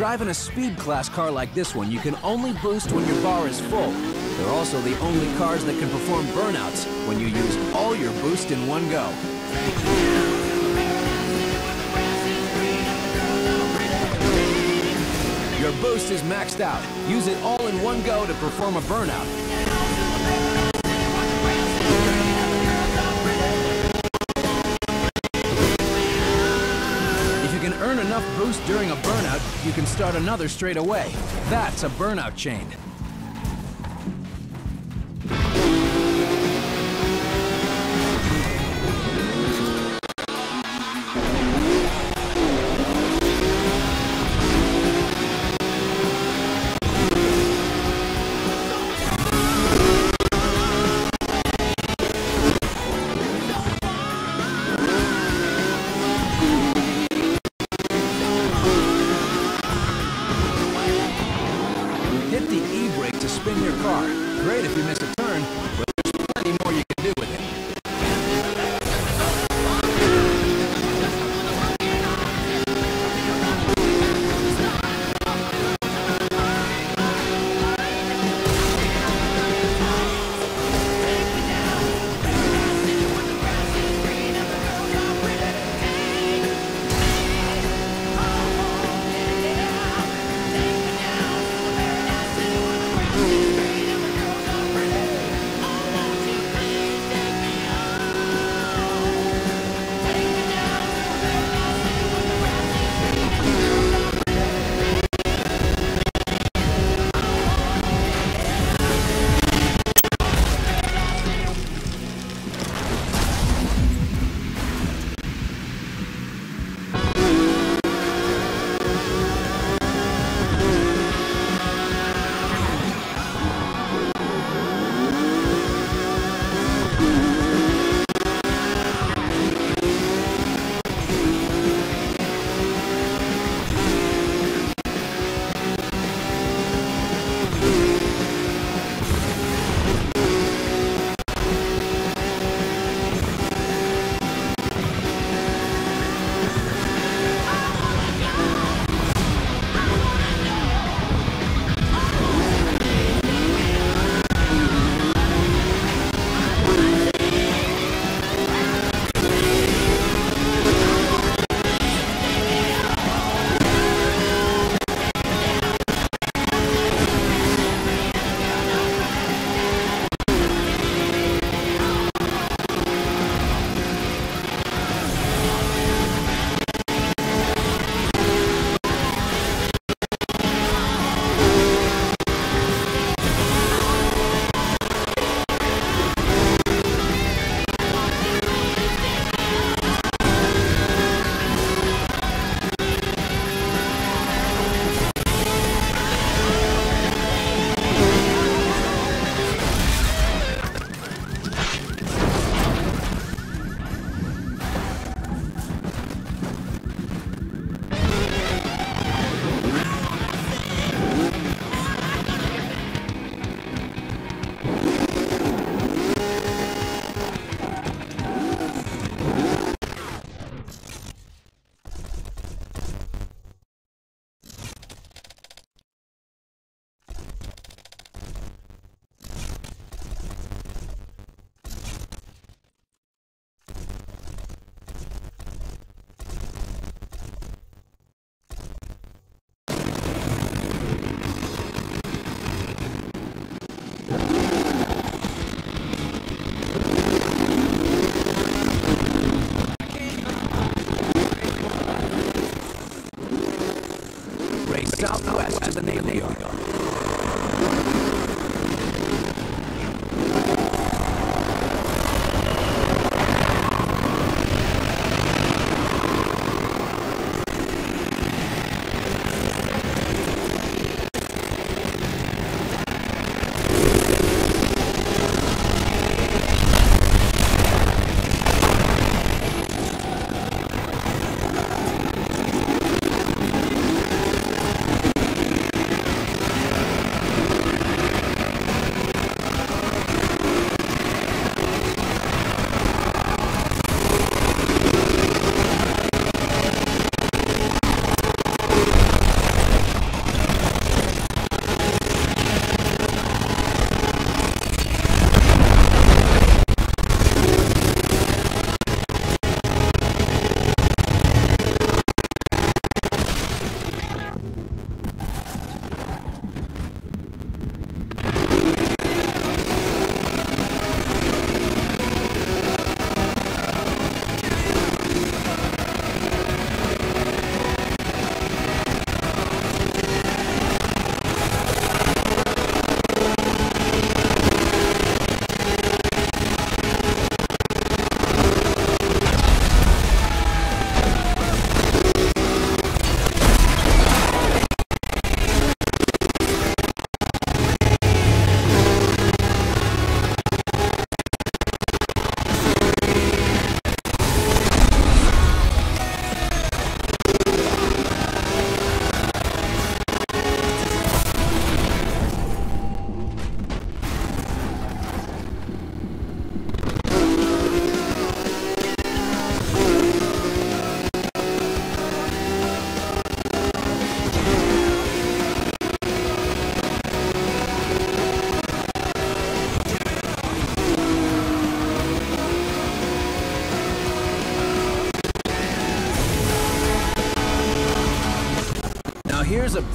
Driving a speed class car like this one, you can only boost when your bar is full. They're also the only cars that can perform burnouts when you use all your boost in one go. Your boost is maxed out. Use it all in one go to perform a burnout. Boost during a burnout, you can start another straight away. That's a burnout chain.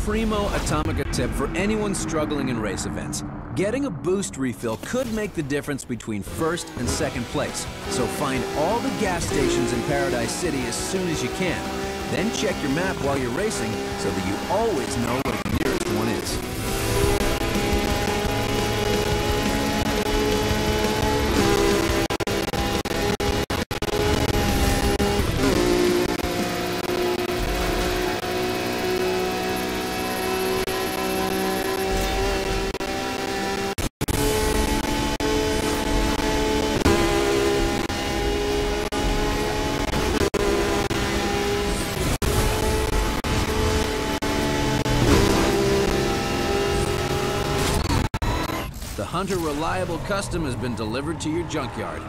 Primo Atomika tip for anyone struggling in race events. Getting a boost refill could make the difference between first and second place. So find all the gas stations in Paradise City as soon as you can. Then check your map while you're racing so that you always know Reliable Custom has been delivered to your junkyard.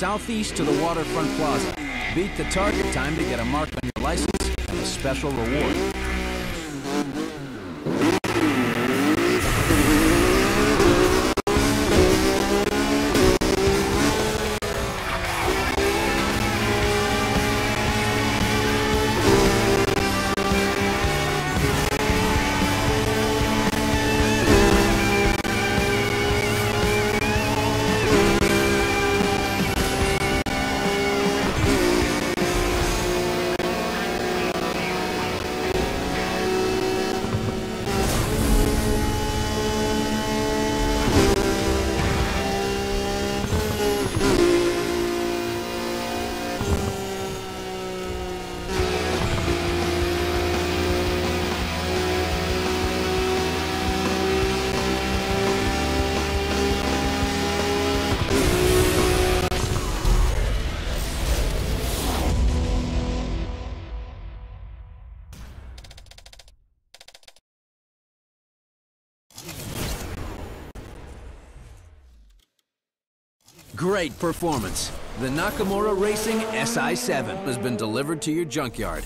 Southeast to the waterfront plaza. Beat the target time to get a mark on your license and a special reward. Great performance. The Nakamura Racing SI7 has been delivered to your junkyard.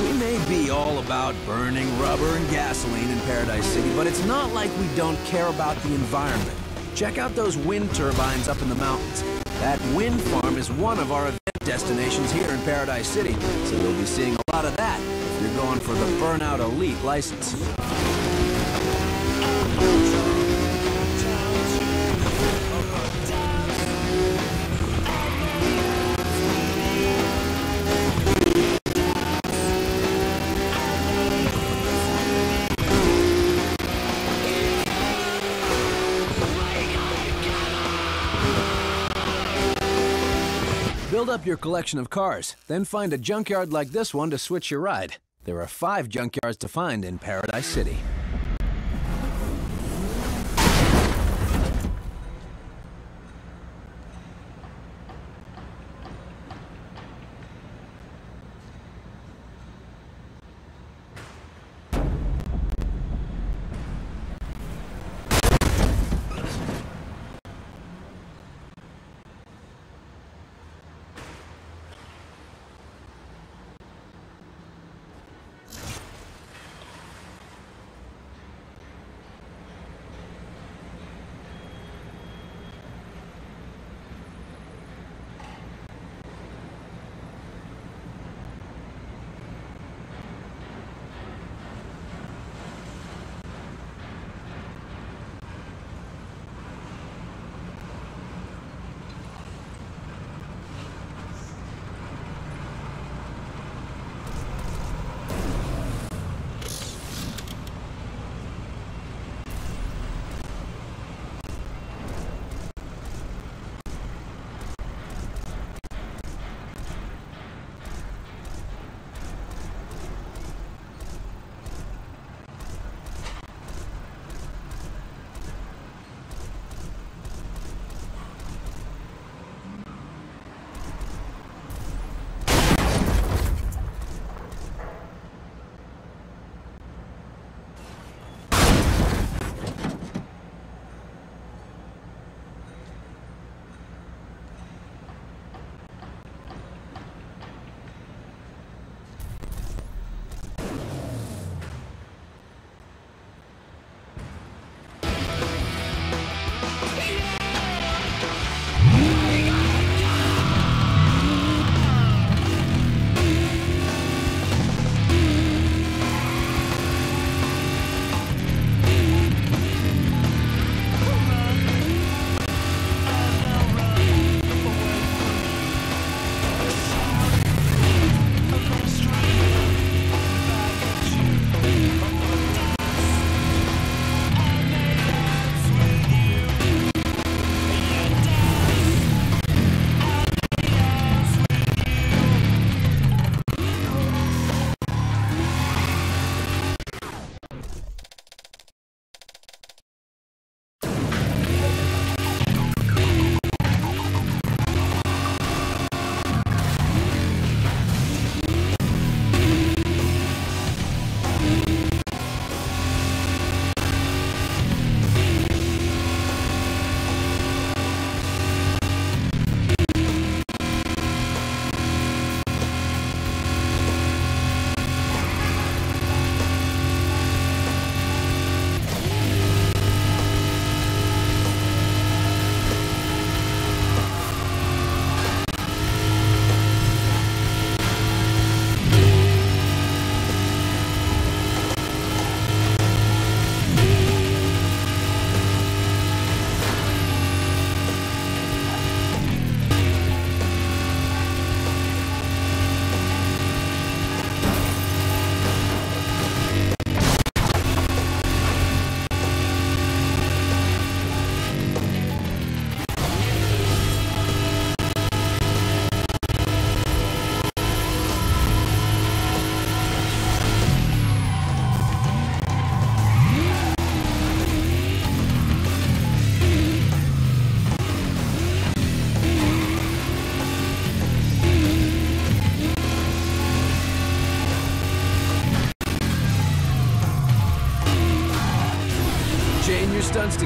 We may be all about burning rubber and gasoline in Paradise City, but it's not like we don't care about the environment. Check out those wind turbines up in the mountains. That wind farm is one of our destinations here in Paradise City, so you'll be seeing a lot of that if you're going for the Burnout Elite license. Up your collection of cars, then find a junkyard like this one to switch your ride. There are five junkyards to find in Paradise City.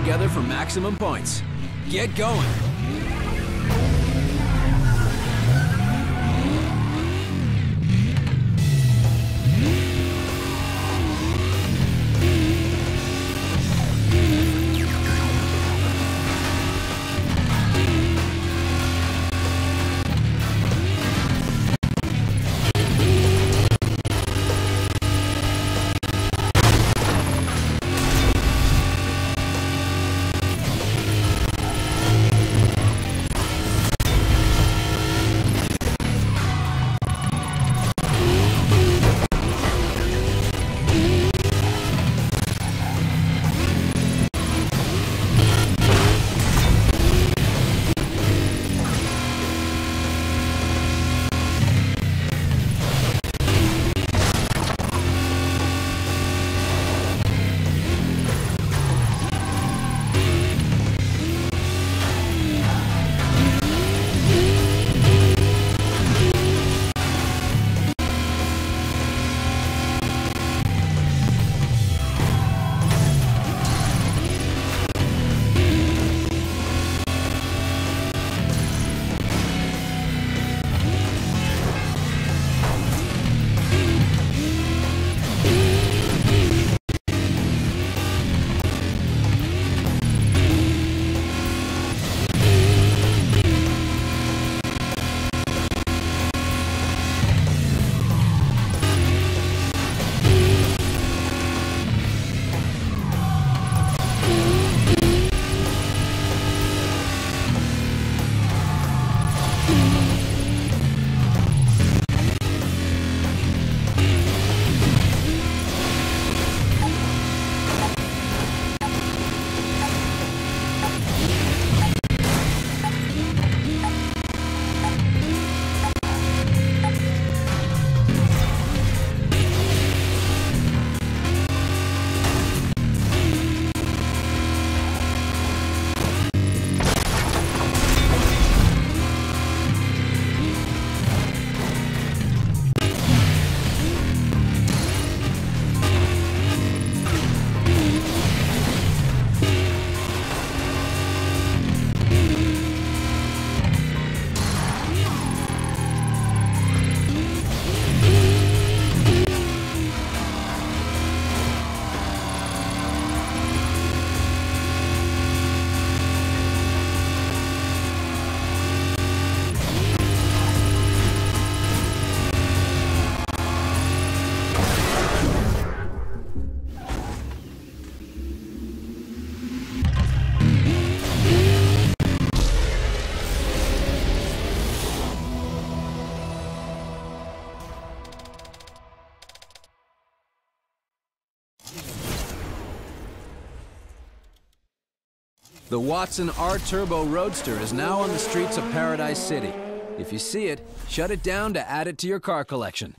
Together for maximum points. Get going! The Watson R-Turbo Roadster is now on the streets of Paradise City. If you see it, shut it down to add it to your car collection.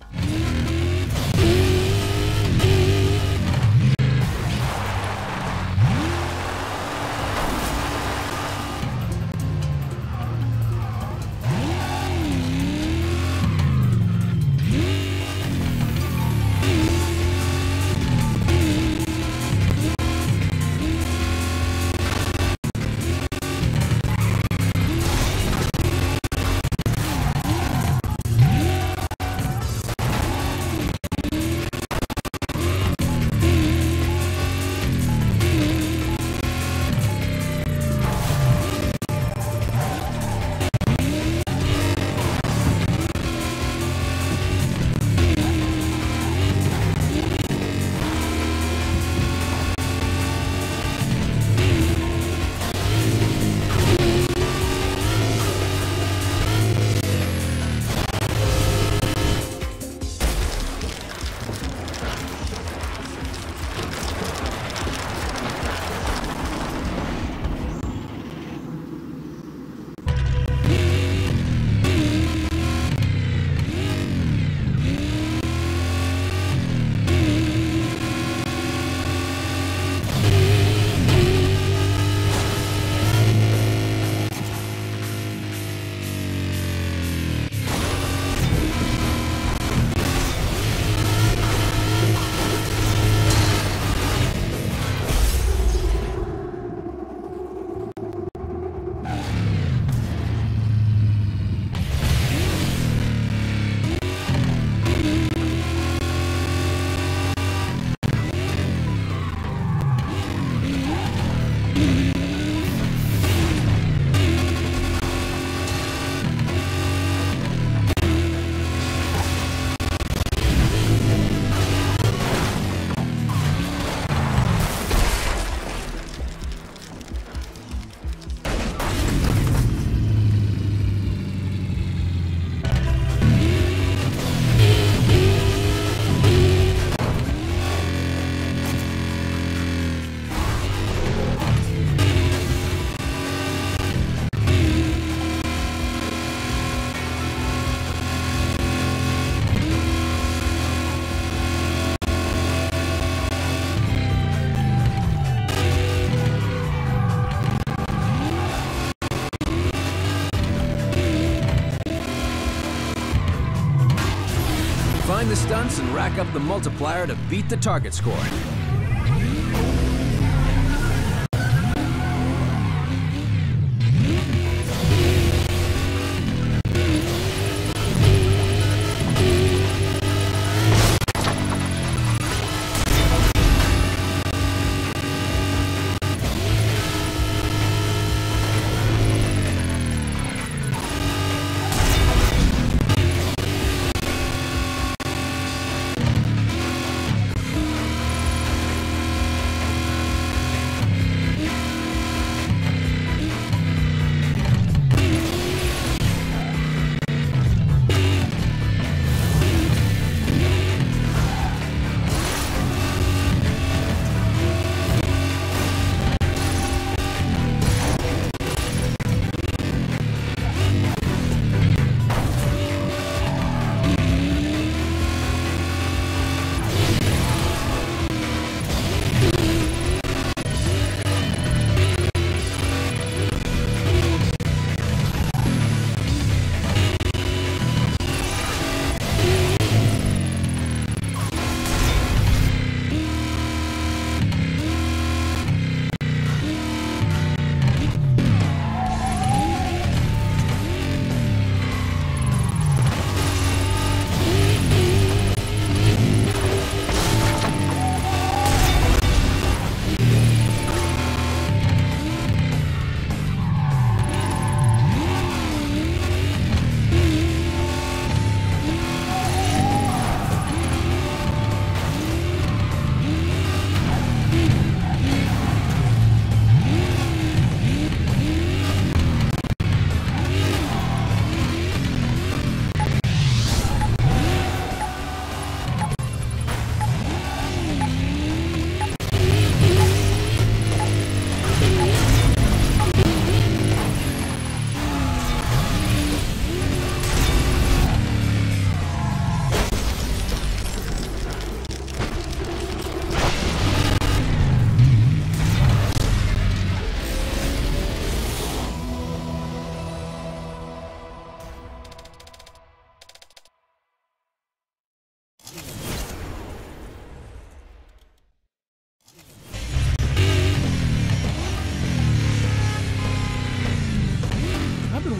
The stunts and rack up the multiplier to beat the target score.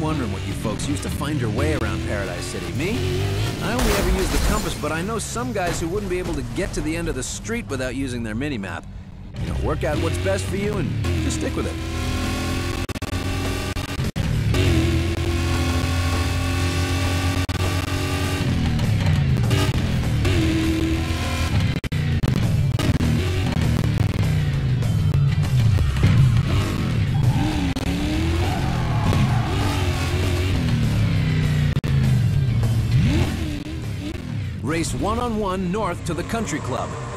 Wondering what you folks used to find your way around Paradise City. Me? I only ever use the compass, but I know some guys who wouldn't be able to get to the end of the street without using their mini-map. You know, work out what's best for you and just stick with it. Race one-on-one north to the country club.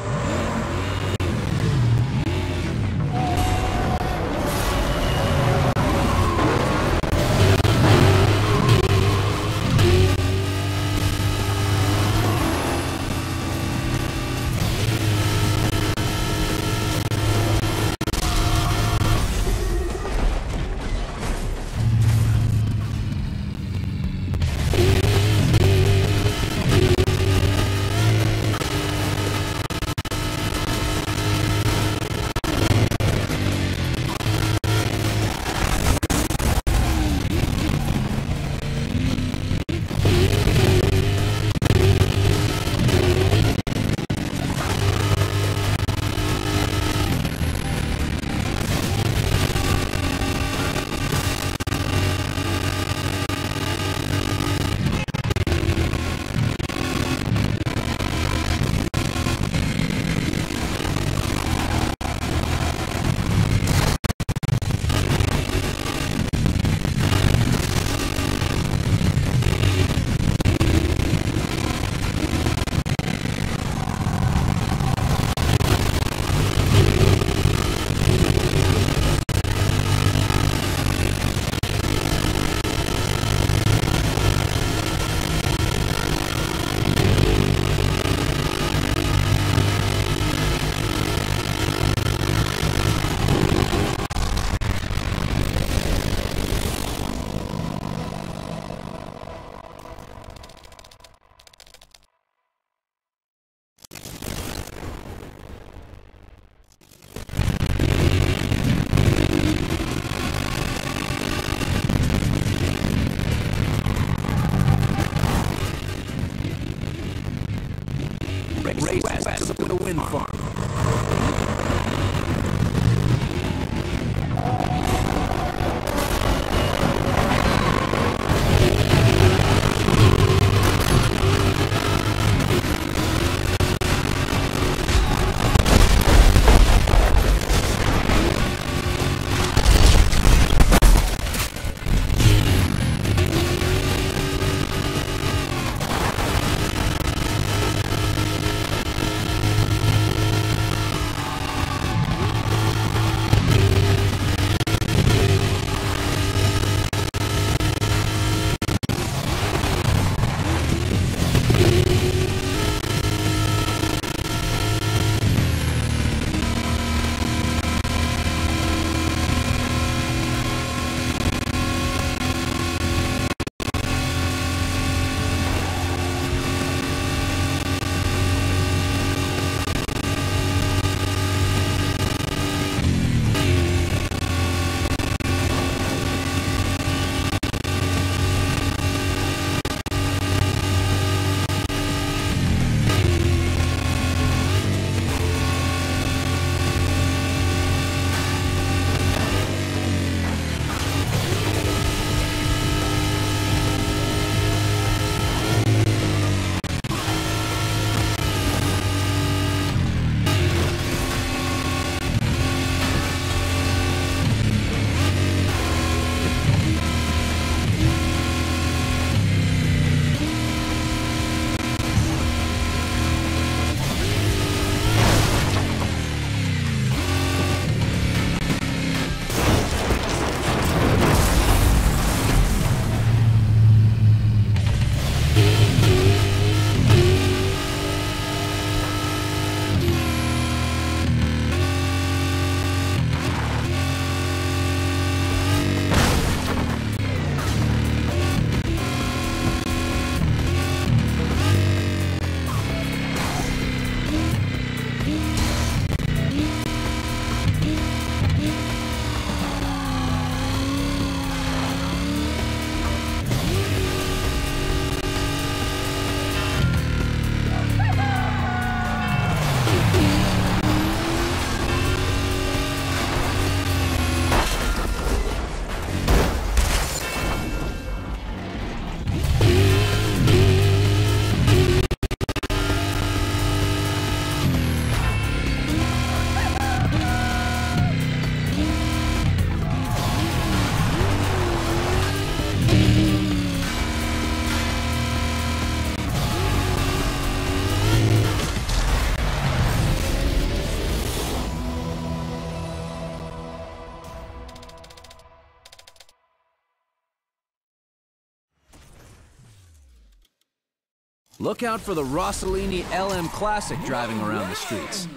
Look out for the Rossolini LM Classic driving around the streets.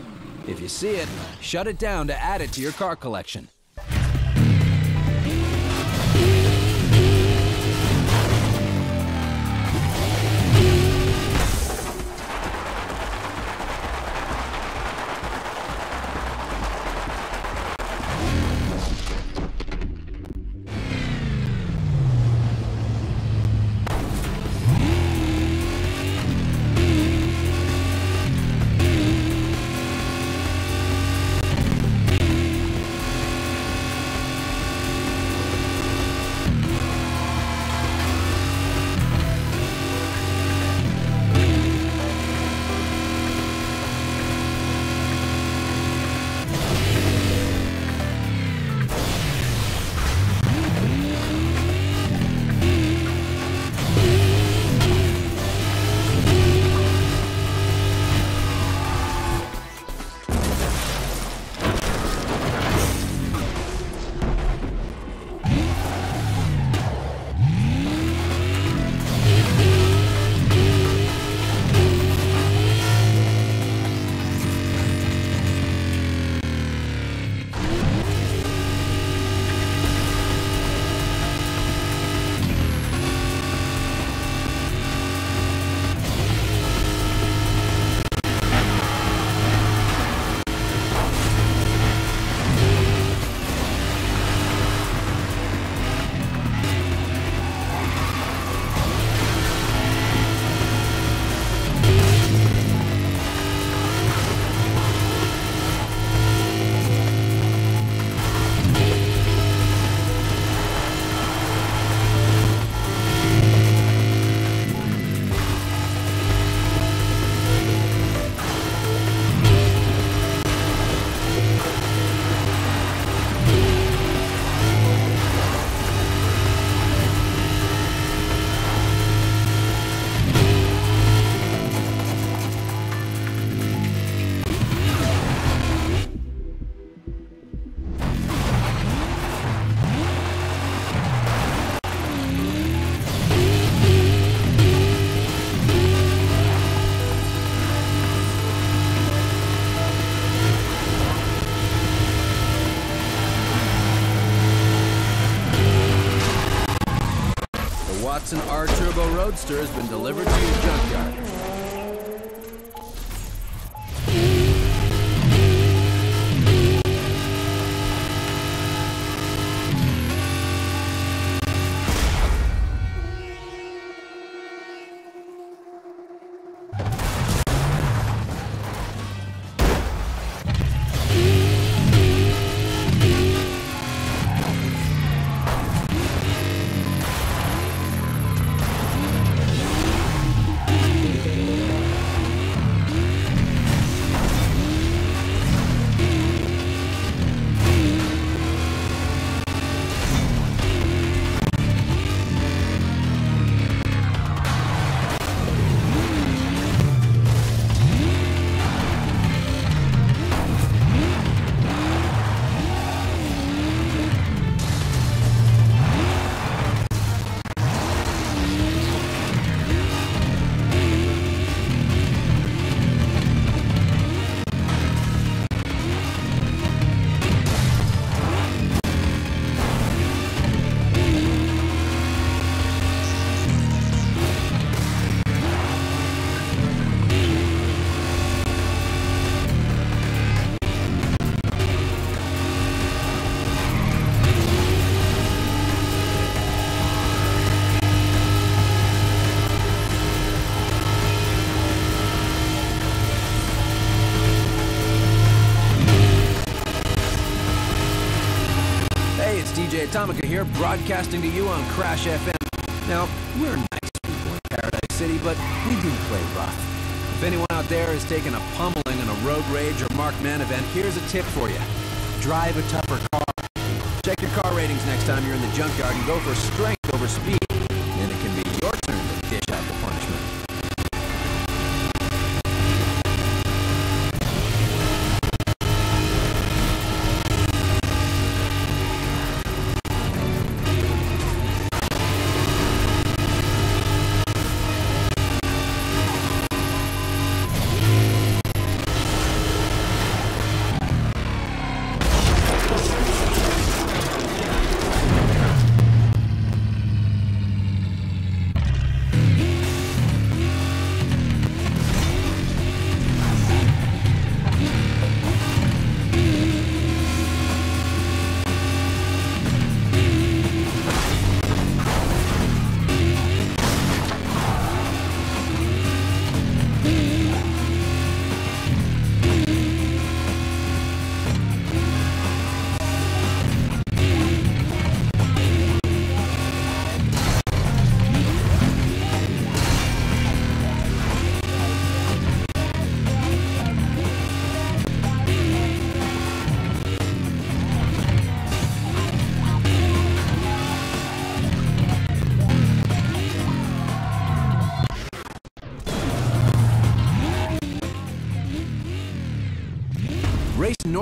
If you see it, shut it down to add it to your car collection. Roadster has been delivered to your junkyard. Broadcasting to you on Crash FM. Now, we're nice people in Paradise City, but we do play rough. If anyone out there is taking a pummeling in a road rage or marked man event, here's a tip for you. Drive a tougher car. Check your car ratings next time you're in the junkyard and go for strength over speed.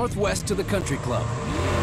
Northwest to the country club.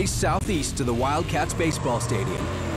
Race southeast to the Wildcats baseball stadium.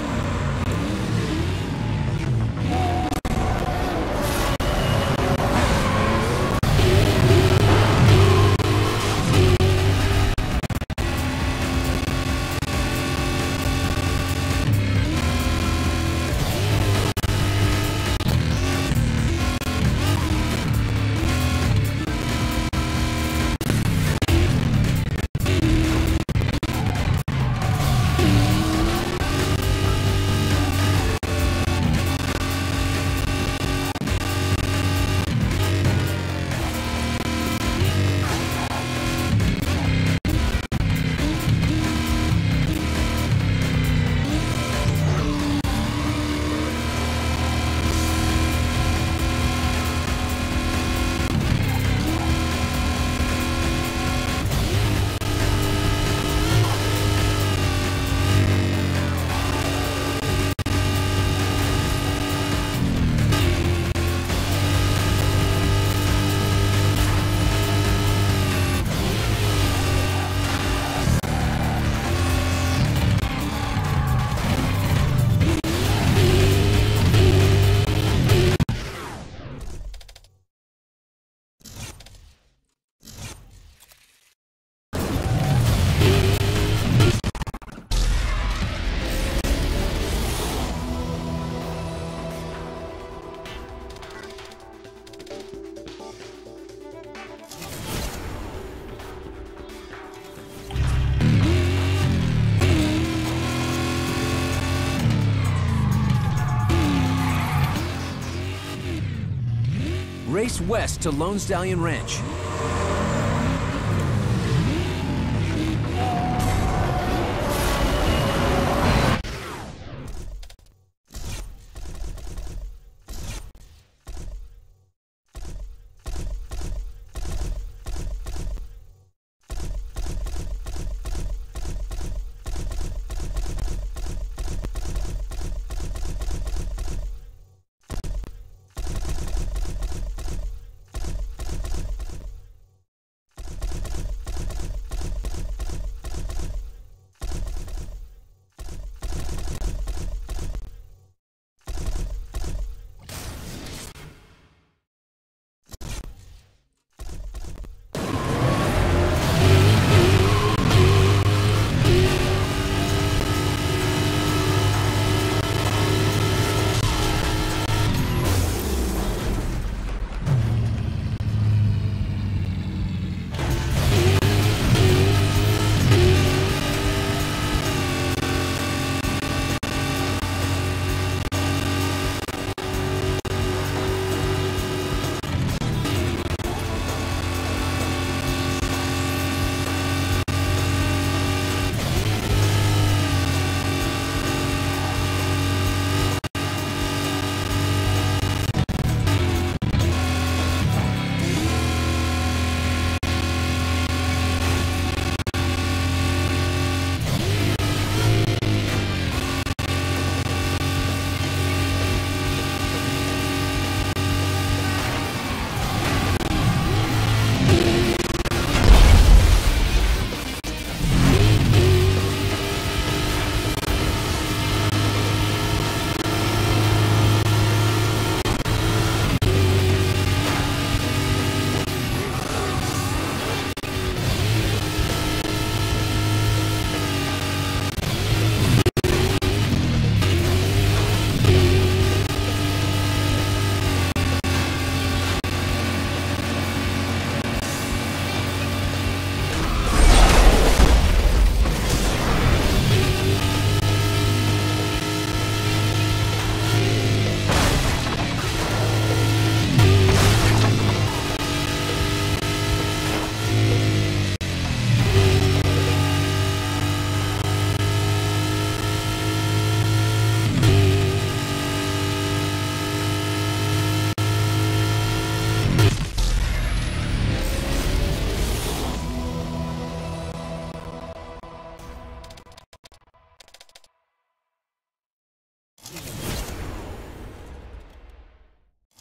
Race west to Lone Stallion Ranch.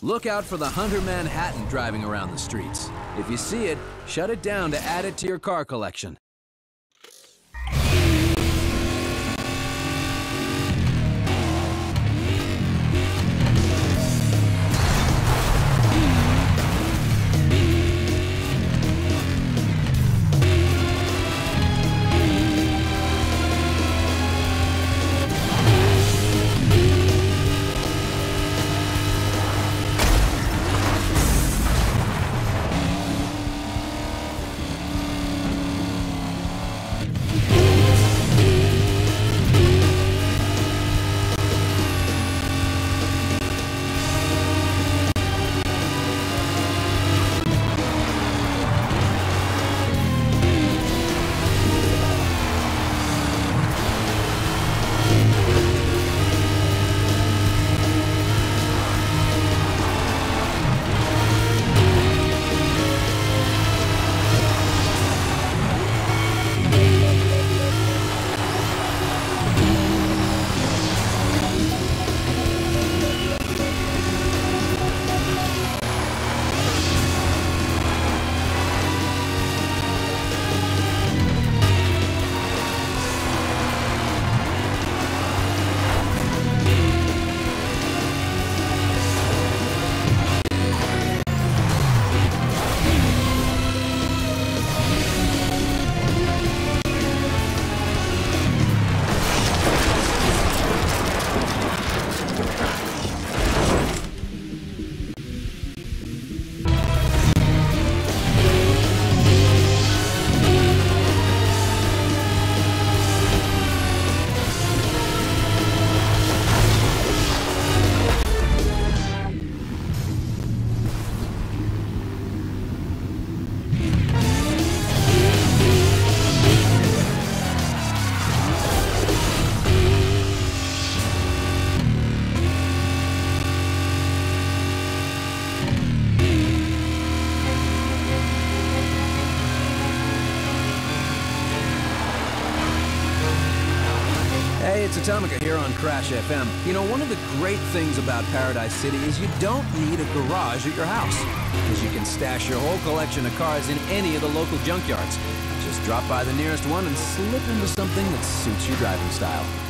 Look out for the Hunter Manhattan driving around the streets. If you see it, shut it down to add it to your car collection. Atomika here on Crash FM. You know, one of the great things about Paradise City is you don't need a garage at your house. Because you can stash your whole collection of cars in any of the local junkyards. Just drop by the nearest one and slip into something that suits your driving style.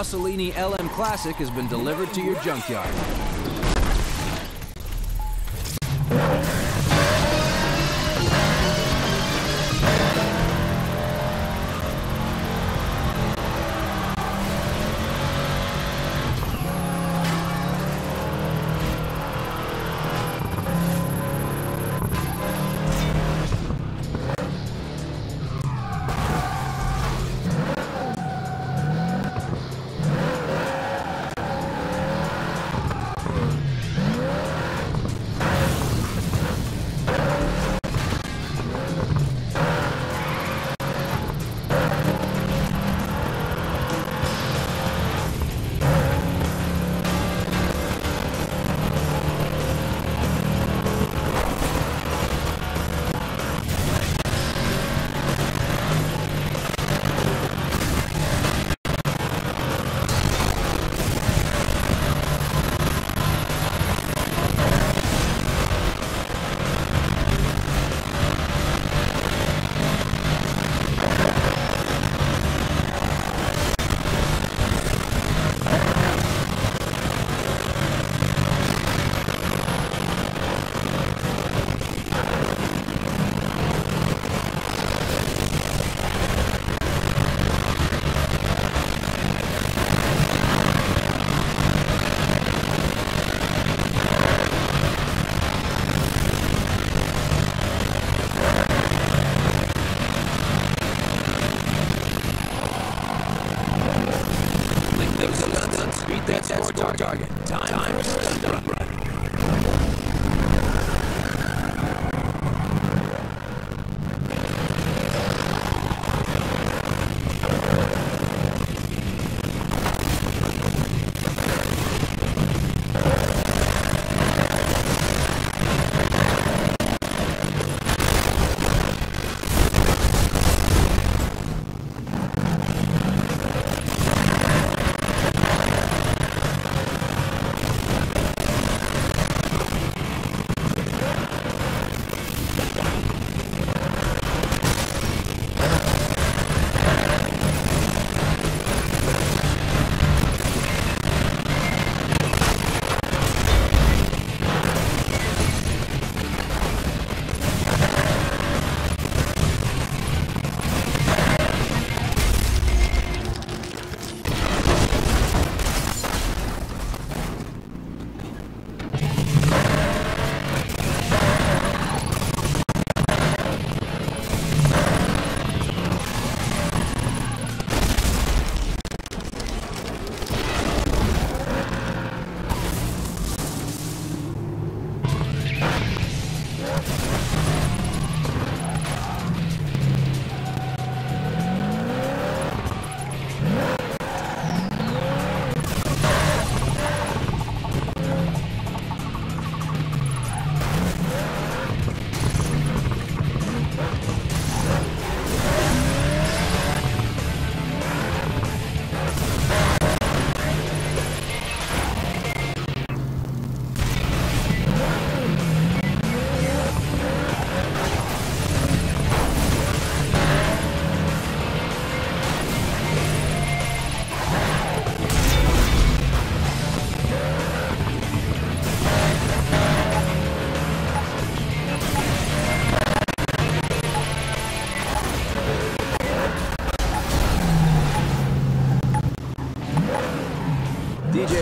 Rossolini LM Classic has been delivered to your junkyard.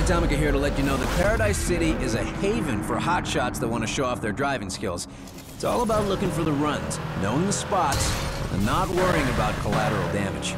Atomika here to let you know that Paradise City is a haven for hotshots that want to show off their driving skills. It's all about looking for the runs, knowing the spots, and not worrying about collateral damage.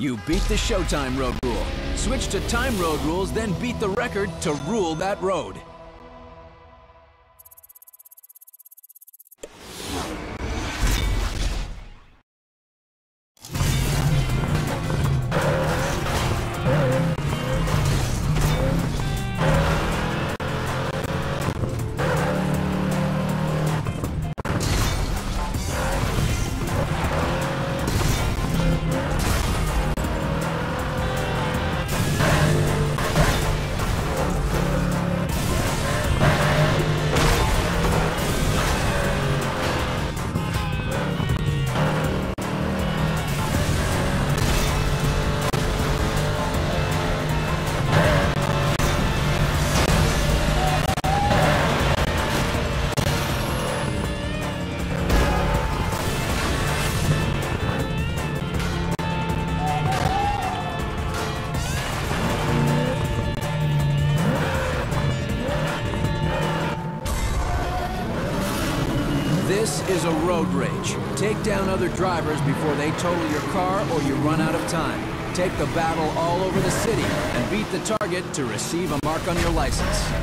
You beat the Showtime road rule. Switch to time road rules, then beat the record to rule that road. Down other drivers before they total your car or you run out of time. Take the battle all over the city and beat the target to receive a mark on your license.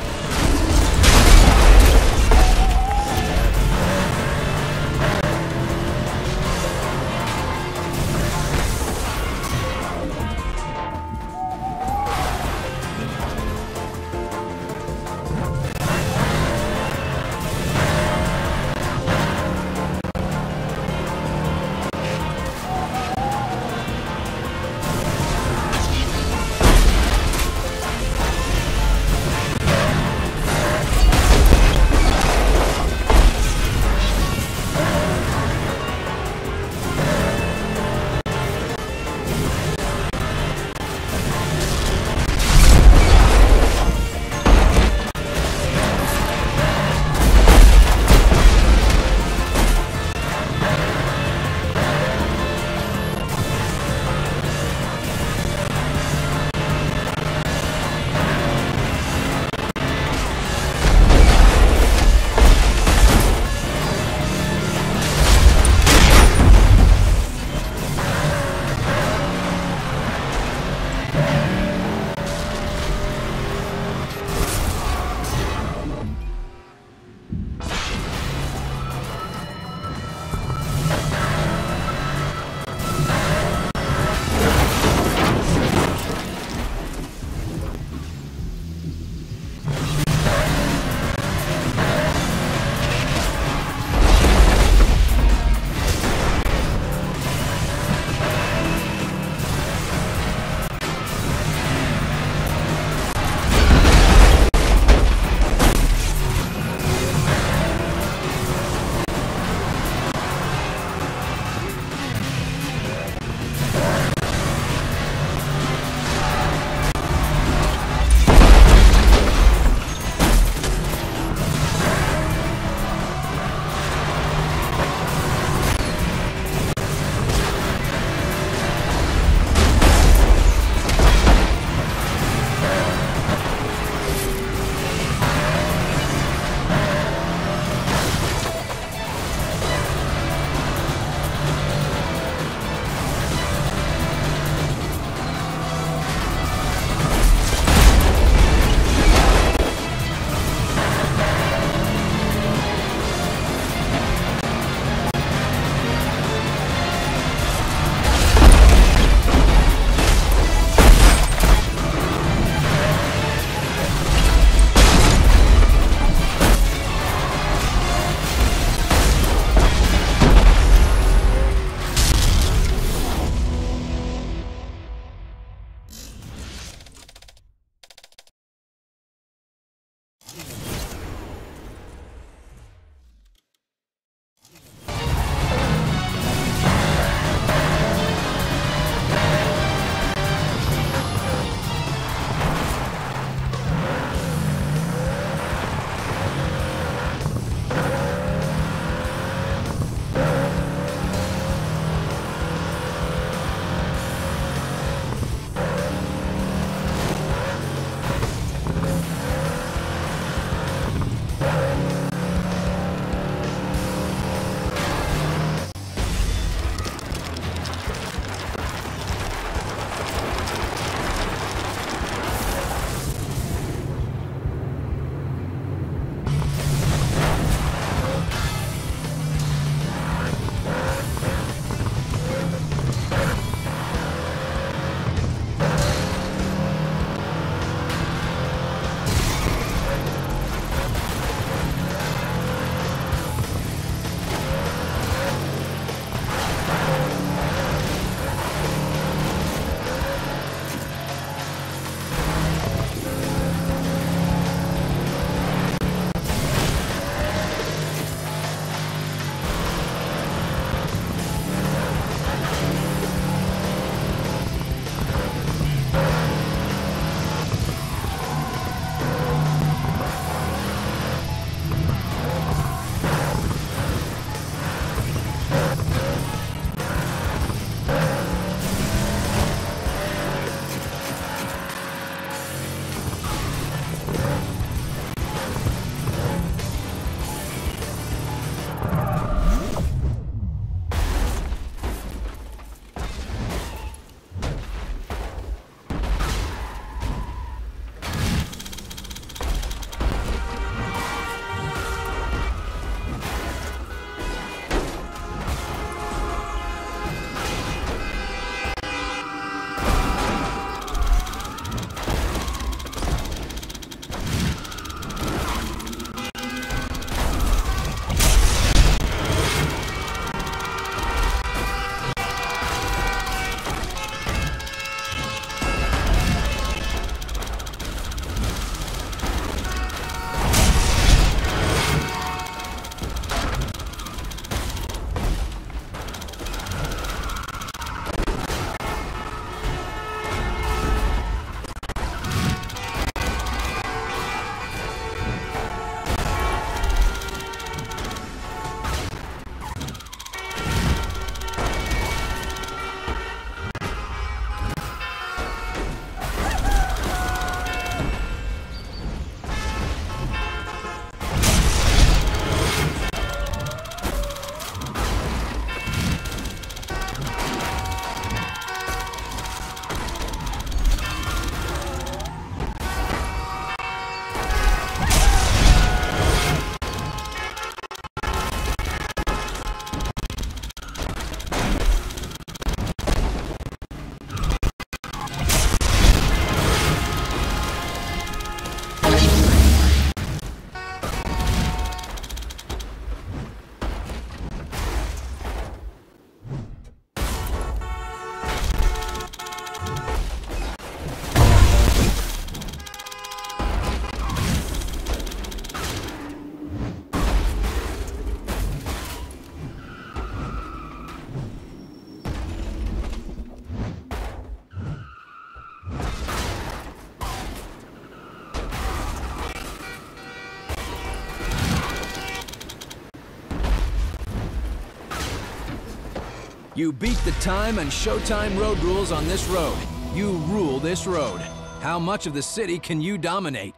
You beat the time and showtime road rules on this road. You rule this road. How much of the city can you dominate?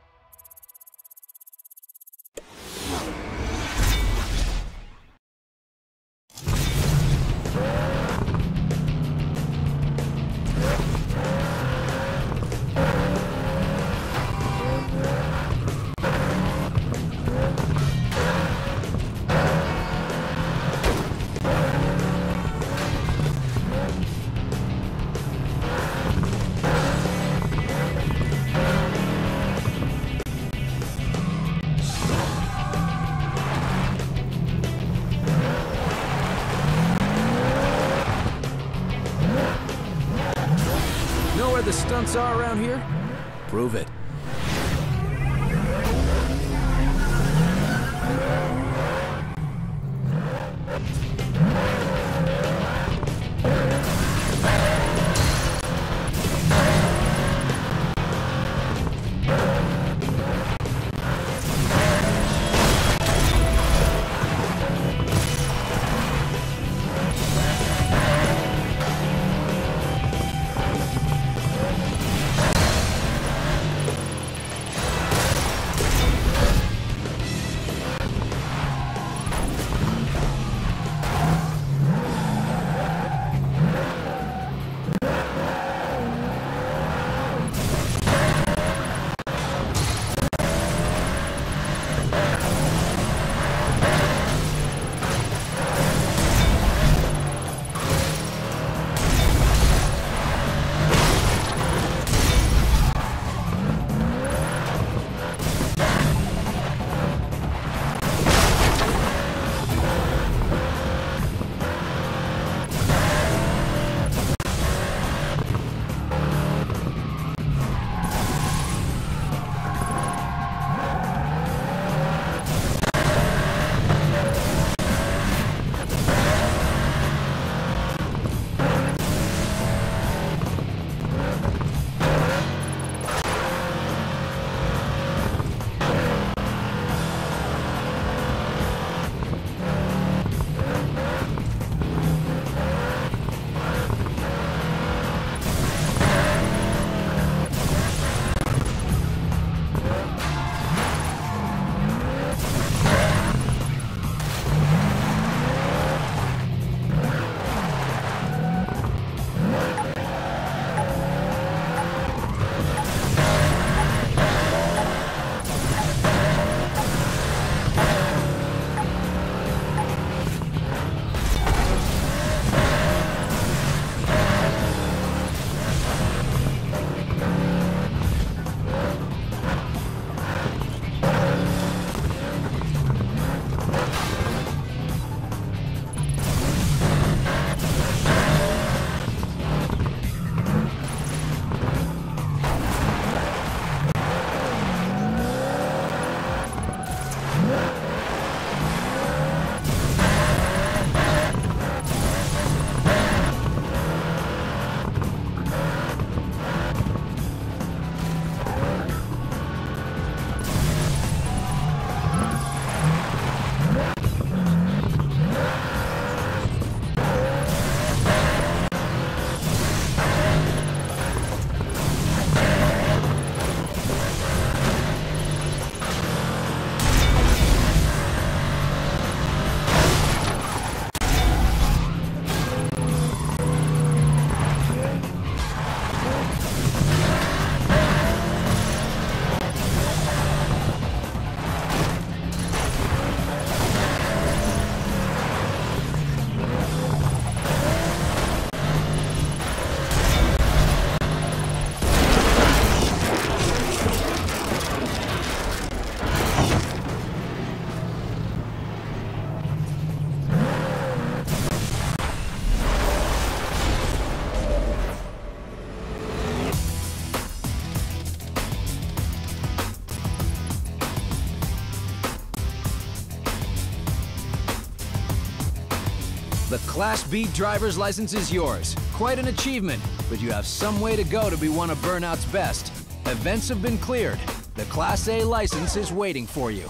Class B driver's license is yours. Quite an achievement, but you have some way to go to be one of Burnout's best. Events have been cleared. The Class A license is waiting for you.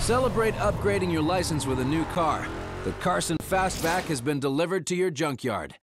Celebrate upgrading your license with a new car. The Carson Fastback has been delivered to your junkyard.